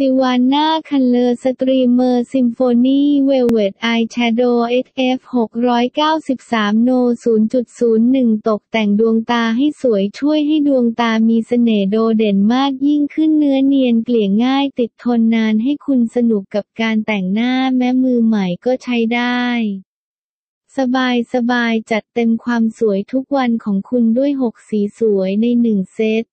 Sivanna Colors streamer symphony velvet eyeshadow HF หกร้อยเก้าสิบสาม No ศูนย์จุดศูนย์หนึ่งตกแต่งดวงตาให้สวยช่วยให้ดวงตามีเสน่ห์โดดเด่นมากยิ่งขึ้นเนื้อเนียนเกลี่ยง่ายติดทนนานให้คุณสนุกกับการแต่งหน้าแม้มือใหม่ก็ใช้ได้สบายสบายจัดเต็มความสวยทุกวันของคุณด้วย 6 สีสวยใน 1 เซต